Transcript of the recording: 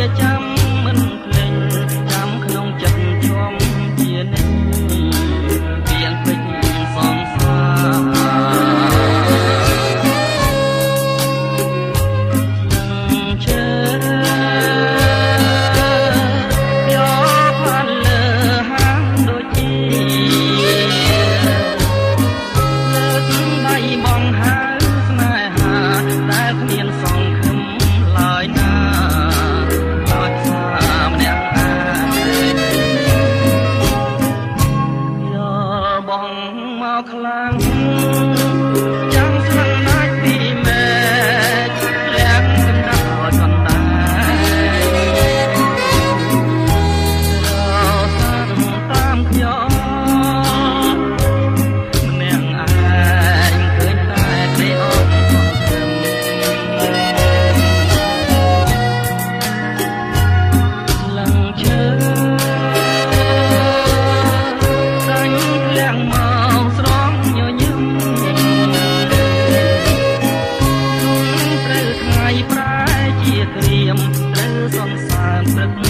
a jump. ข้างล่าง មត្រូវសងសានព្រឹកប្រហៀម